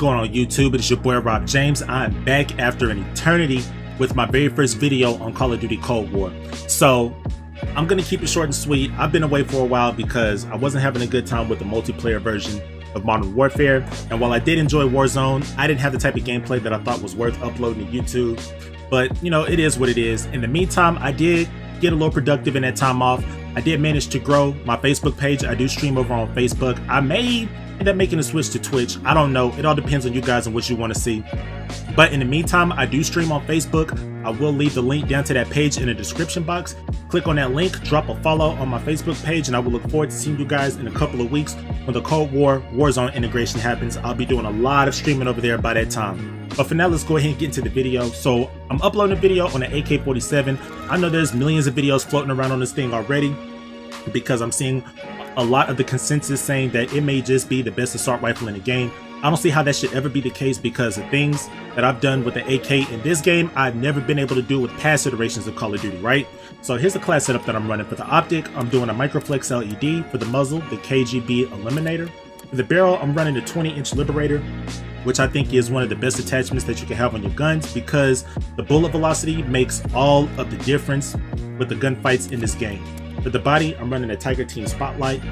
going on YouTube? It is your boy Rob James. I'm back after an eternity with my very first video on Call of Duty Cold War. So I'm gonna keep it short and sweet. I've been away for a while because I wasn't having a good time with the multiplayer version of Modern Warfare. And while I did enjoy Warzone, I didn't have the type of gameplay that I thought was worth uploading to YouTube. But you know, it is what it is. In the meantime, I did get a little productive in that time off. I did manage to grow my Facebook page. I do stream over on Facebook. I may end up making a switch to Twitch. I don't know. It all depends on you guys and what you want to see. But in the meantime, I do stream on Facebook. I will leave the link down to that page in the description box. Click on that link, drop a follow on my Facebook page, and I will look forward to seeing you guys in a couple of weeks when the Cold War Warzone integration happens. I'll be doing a lot of streaming over there by that time. But for now, let's go ahead and get into the video. So I'm uploading a video on the AK-47. I know there's millions of videos floating around on this thing already because I'm seeing a lot of the consensus saying that it may just be the best assault rifle in the game. I don't see how that should ever be the case because the things that I've done with the AK in this game, I've never been able to do with past iterations of Call of Duty, right? So here's the class setup that I'm running. For the optic, I'm doing a Microflex LED. For the muzzle, the KGB Eliminator. For the barrel, I'm running the 20-inch Liberator, which I think is one of the best attachments that you can have on your guns because the bullet velocity makes all of the difference with the gunfights in this game. For the body, I'm running a Tiger Team Spotlight.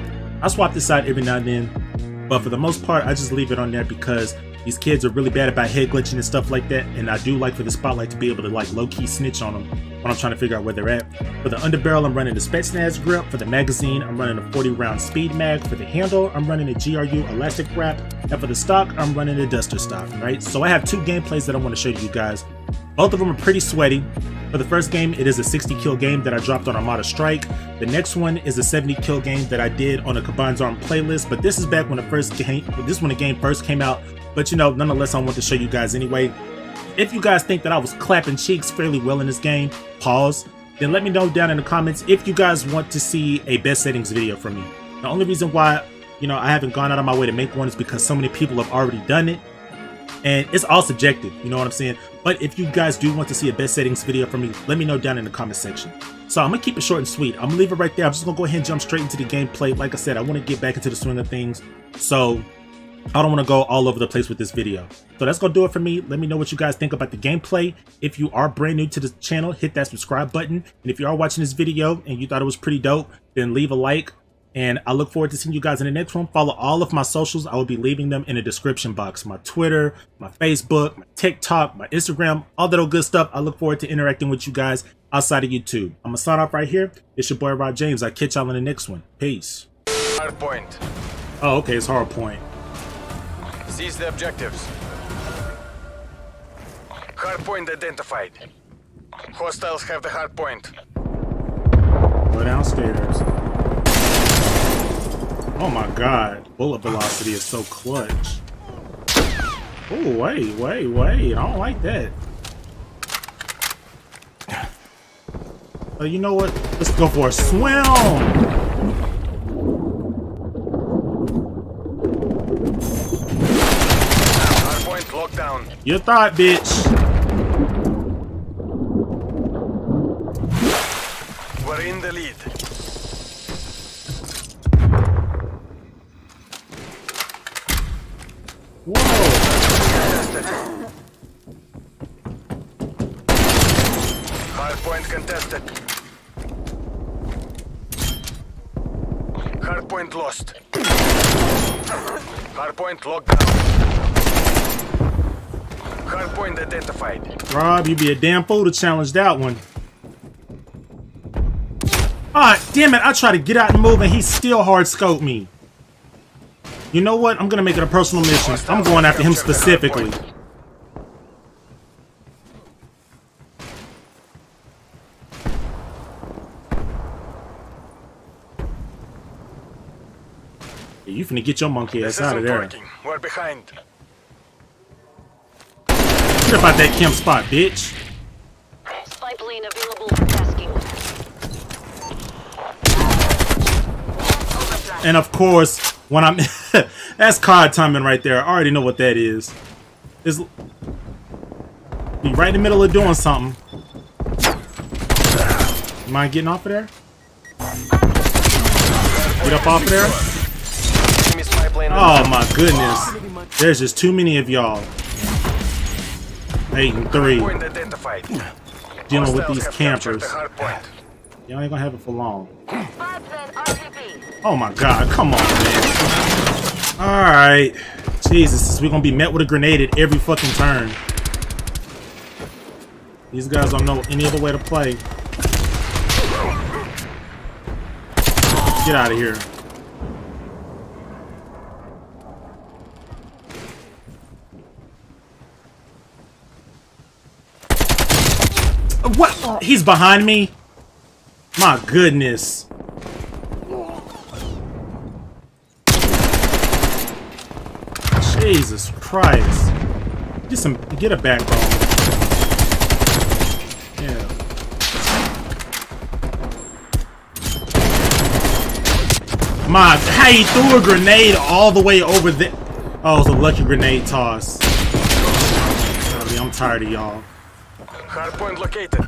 I swap this out every now and then, but for the most part, I just leave it on there because these kids are really bad about head glitching and stuff like that, and I do like for the Spotlight to be able to like low-key snitch on them when I'm trying to figure out where they're at. For the underbarrel, I'm running the Spetsnaz grip. For the magazine, I'm running a 40-round speed mag. For the handle, I'm running a GRU elastic wrap. And for the stock, I'm running a Duster stock, right? So I have two gameplays that I want to show you guys. Both of them are pretty sweaty. For the first game, it is a 60 kill game that I dropped on Armada Strike. The next one is a 70 kill game that I did on a Combined Arm playlist, but this is back when the first game, this when the game first came out. But you know, nonetheless, I want to show you guys anyway. If you guys think that I was clapping cheeks fairly well in this game, pause. Then let me know down in the comments if you guys want to see a best settings video from me. The only reason why, you know, I haven't gone out of my way to make one is because so many people have already done it and it's all subjective you know what i'm saying but if you guys do want to see a best settings video from me let me know down in the comment section so i'm gonna keep it short and sweet i'm gonna leave it right there i'm just gonna go ahead and jump straight into the gameplay like i said i want to get back into the swing of things so I don't want to go all over the place with this video. So that's going to do it for me. Let me know what you guys think about the gameplay. If you are brand new to the channel, hit that subscribe button. And if you are watching this video and you thought it was pretty dope, then leave a like, and I look forward to seeing you guys in the next one. Follow all of my socials. I will be leaving them in the description box. My Twitter, my Facebook, my TikTok, my Instagram, all that old good stuff. I look forward to interacting with you guys outside of YouTube. I'm going to sign off right here. It's your boy Rob James. I'll catch y'all in the next one. Peace. Hard point. Oh, okay. It's hard point. Seize the objectives. Hard point identified. Hostiles have the hard point. Go downstairs. Oh my god, bullet velocity is so clutch. Oh, wait, wait, wait. I don't like that. Uh, you know what? Let's go for a swim! You thought, bitch. We're in the lead. Whoa! Hardpoint contested. Hardpoint lost. Hardpoint locked down. Hardpoint identified. Rob, you'd be a damn fool to challenge that one. Ah, damn it, I try to get out and move and he still hard scoped me. You know what? I'm gonna make it a personal mission. I'm going after him specifically. Finna get your monkey ass out of there. working. We're behind. Get about that camp spot, bitch. Spy plane available for tasking. And of course, when I'm that's card timing right there. I already know what that is. Is be right in the middle of doing something. Mind getting off of there? Get up off of there. Enemy spy plane Oh my goodness. There's just too many of y'all. Eight and three. Point identified. Dealing with these campers. the hard point. Y'all ain't gonna have it for long. Spy plane RTB. Oh my god, come on, man. Alright. Jesus, we're gonna be met with a grenade at every fucking turn. These guys don't know any other way to play. Get out of here. What? He's behind me? My goodness. Jesus Christ. Get some get a backbone. Yeah. My how he threw a grenade all the way over there. Oh, it was a lucky grenade toss. I'm tired of y'all. Hard point located.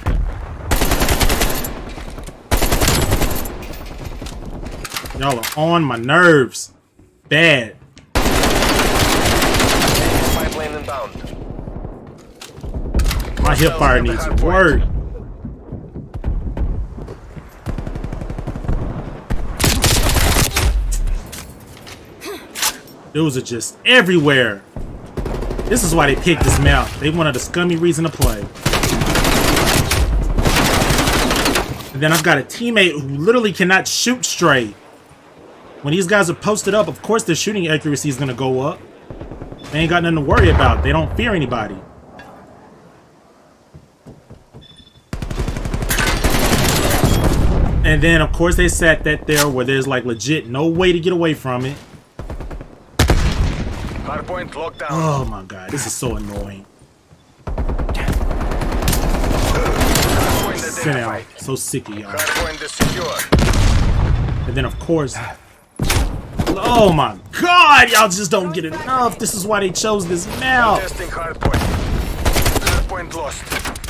Y'all are on my nerves. Bad. Inbound. My hip fire needs work. Those are just everywhere. This is why they picked this map. They wanted a scummy reason to play. And then I've got a teammate who literally cannot shoot straight. When these guys are posted up, of course their shooting accuracy is going to go up. They ain't got nothing to worry about. They don't fear anybody. And then, of course, they sat that there where there's like legit no way to get away from it. Hard point locked down. Oh my god, this is so annoying. Sit down. So sick of y'all. Hard point is secure. And then, of course. Oh my god, y'all just don't get enough. This is why they chose this map. Testing hard point. Hard point lost.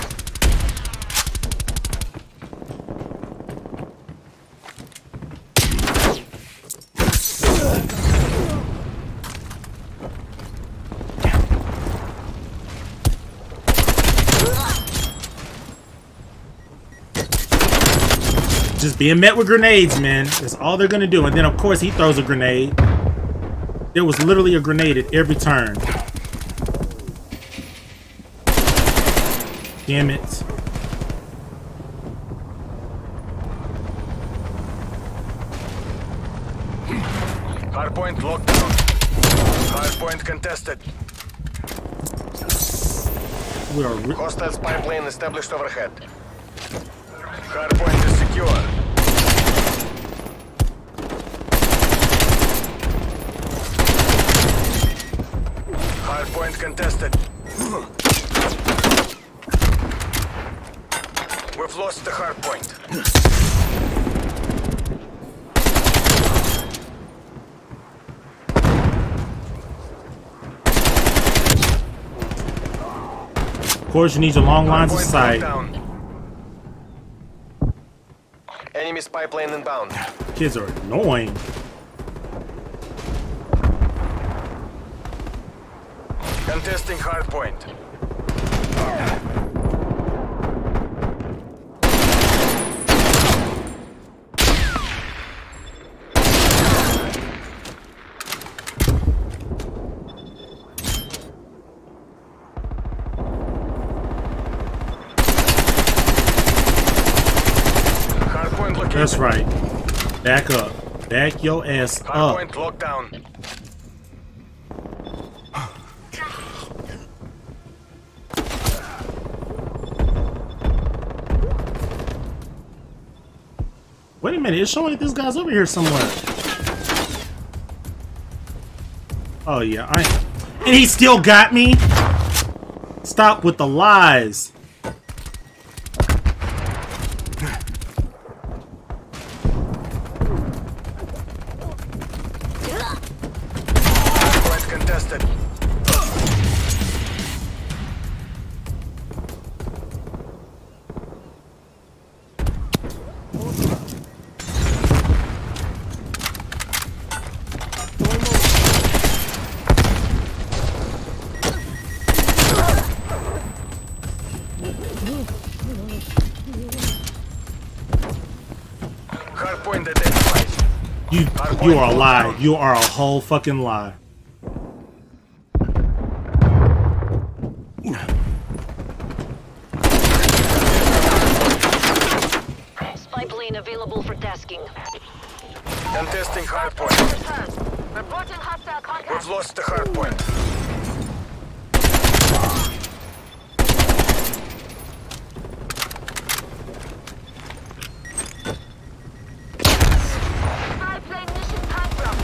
Just being met with grenades, man. That's all they're gonna do. And then, of course, he throws a grenade. There was literally a grenade at every turn. Damn it. Hard point locked down. Hard point contested. We are re- Hostile spy plane established overhead. Hard point is secure. Hard point contested. We've lost the hard point. of course, you need your long lines of sight. locked down. Enemy spy plane inbound. Kids are annoying. Contesting hard point. Hard point located. That's right. Back up. Back your ass Hard up. A minute, it's showing that this guy's over here somewhere. Oh yeah, I and he still got me. Stop with the lies. You are a whole fucking lie. Spy plane available for tasking. Contesting hardpoint. Return. Reporting hostile contact. We've lost the hardpoint. Spy plane mission bankrupt.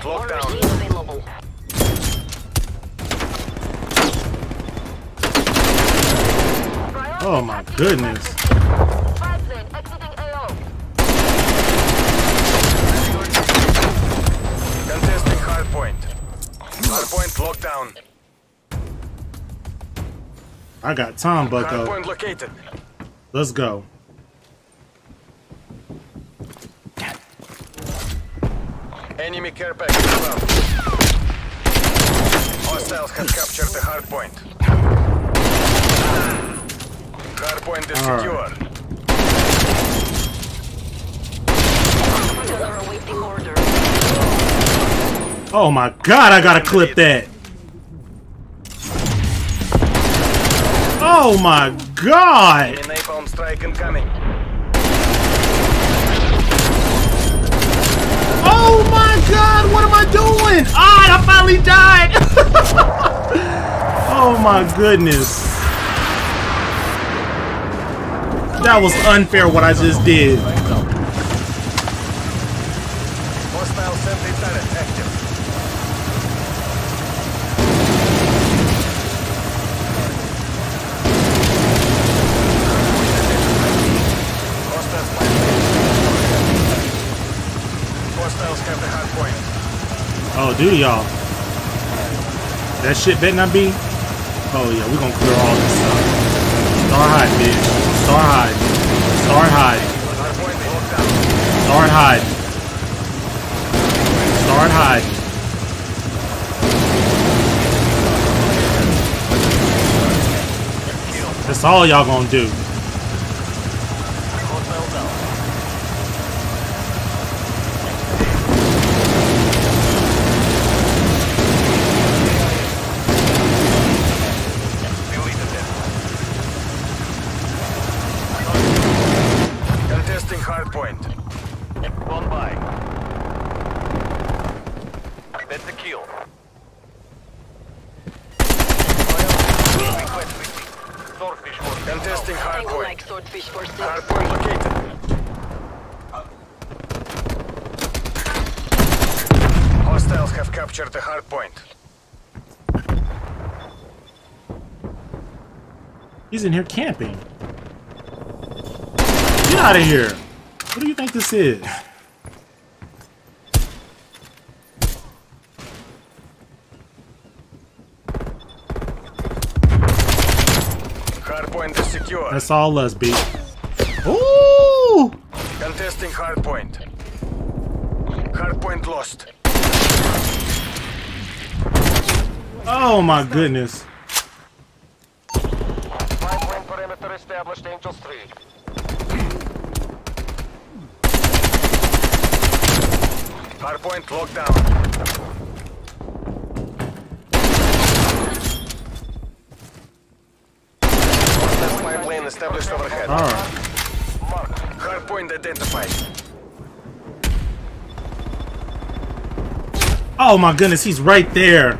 Hardpoint locked down. Available. Oh my goodness. Spy plane exiting AO. Contesting hardpoint. Hardpoint locked. I got Tom Bucko. Hardpoint located. Let's go. Enemy care package around. Hostiles have captured the hardpoint. Hardpoint is All right. secure. Killer awaiting order. Oh my god, I gotta clip that. Oh my god. Enemy napalm strike incoming. Oh my god, what am I doing? Ah, I finally died. oh my goodness. That was unfair what I just did. Hostile sentry turret active. Hostiles Hostiles have the hardpoint. Do y'all? That shit better not be. Oh yeah, we gonna clear all this stuff. Start hiding, bitch. Start hiding. Start hiding. Hardpoint locked down. Start hiding. Start hiding. That's all y'all gonna do. He's in here camping. Get out of here. What do you think this is? Hardpoint is secure. That's all us, B. Ooh! Contesting hardpoint. Hardpoint lost. Oh my goodness. Hardpoint perimeter established, Angels 3. Hardpoint locked down. Hostile spy plane established overhead. Alright. Mark. Hardpoint identified. Oh my goodness, he's right there.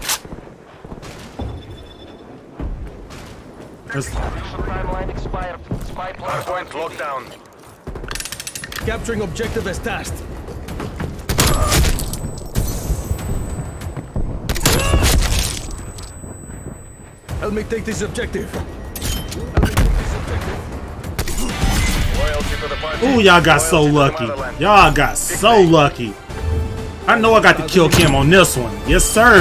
That's- Timeline expired. Spy plane. Hardpoint locked down. Capturing objective as tasked. Help me take this objective. Help me take this objective. Loyalty to the party. Ooh, y'all got so Loyalty to the lucky. Y'all got so lucky. I know I got to kill cam on this one. Yes, sir.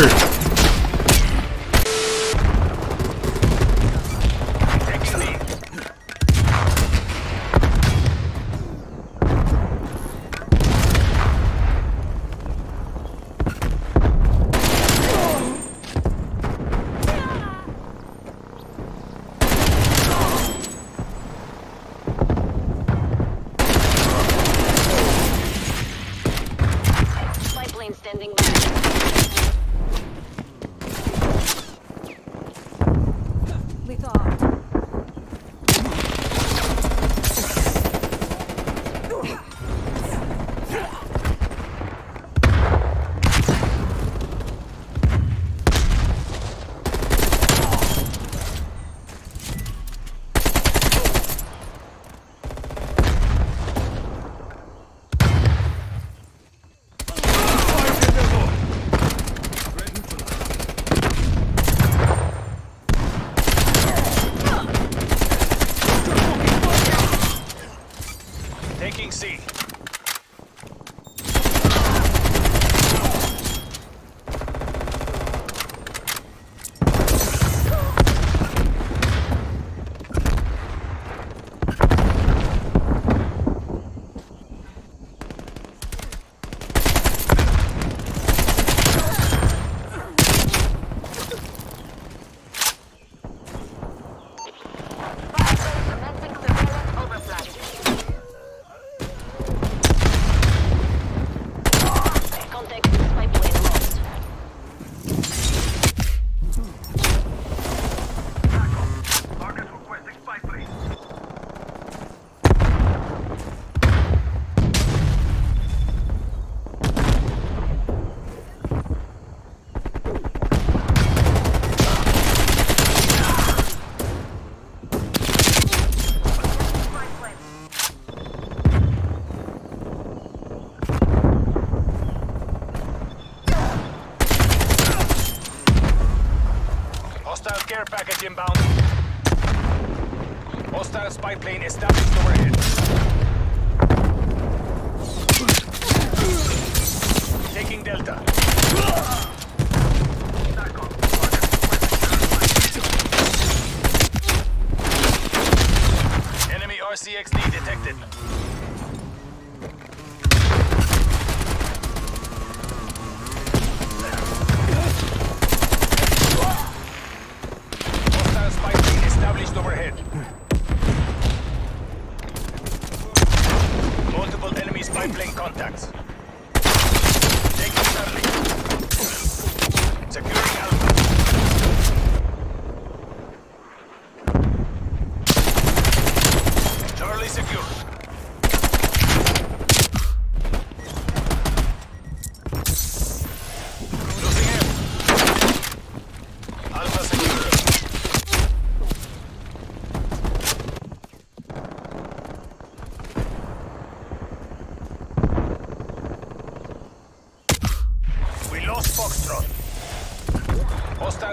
Taking C.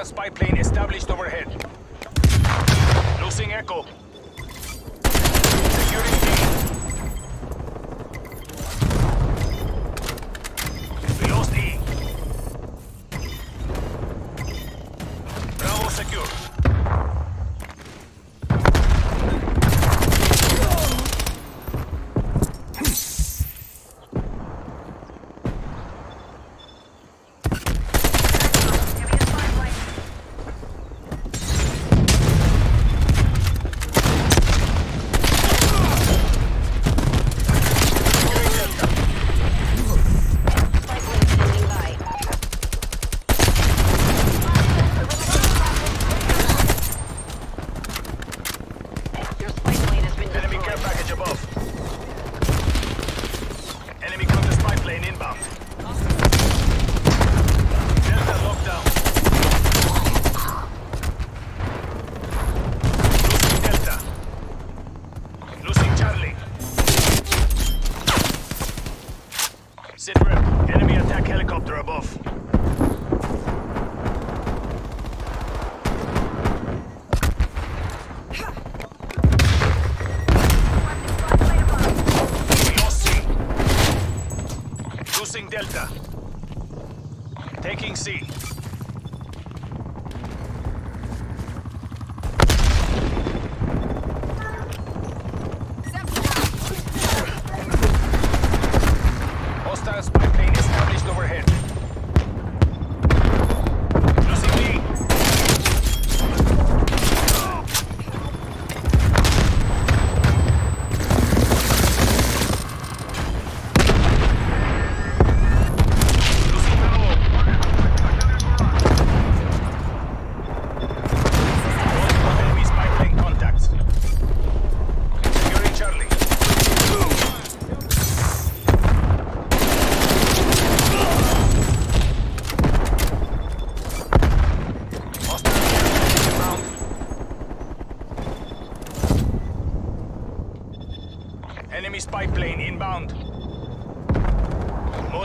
Spy plane established overhead. Losing echo. above. Enemy counter spy plane inbound.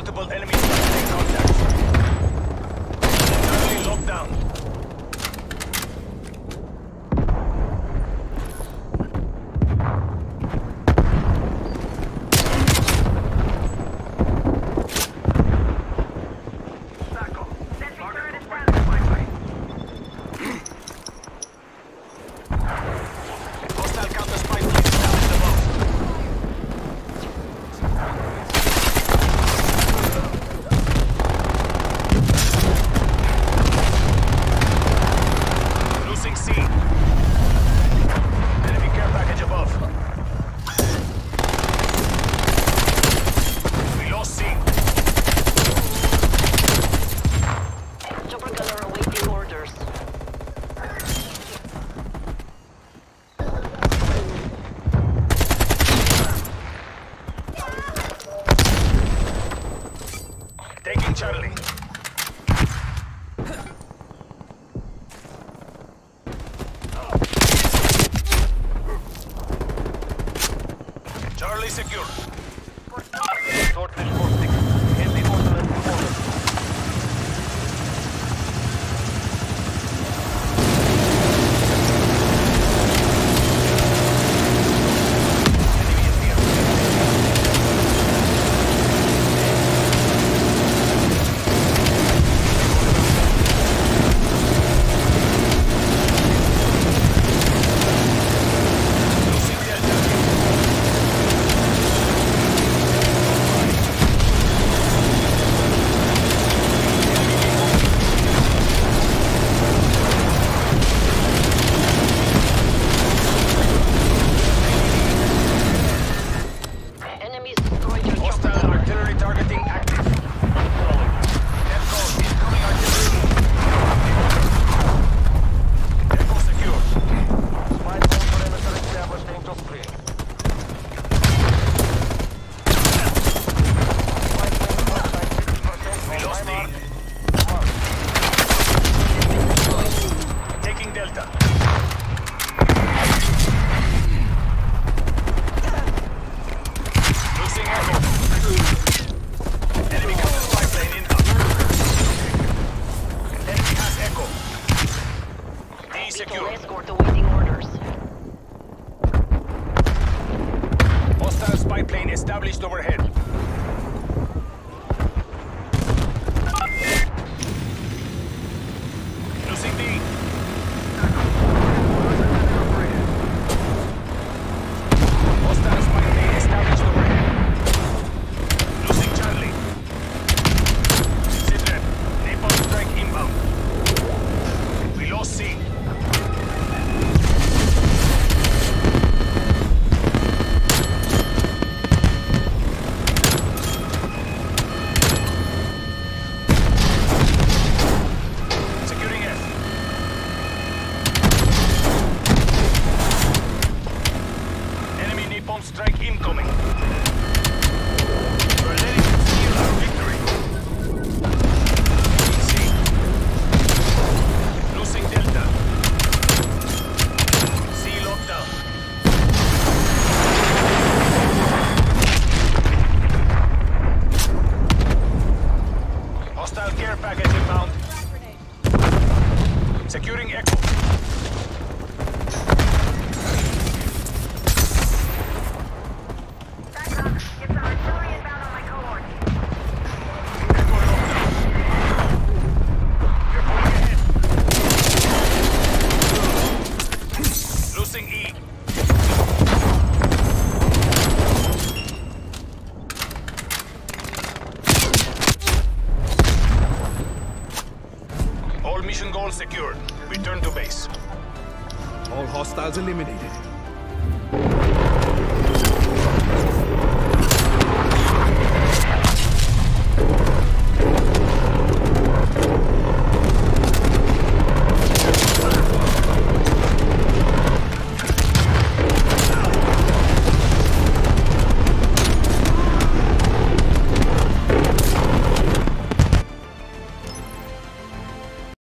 Multiple enemies in contact. Early lockdown.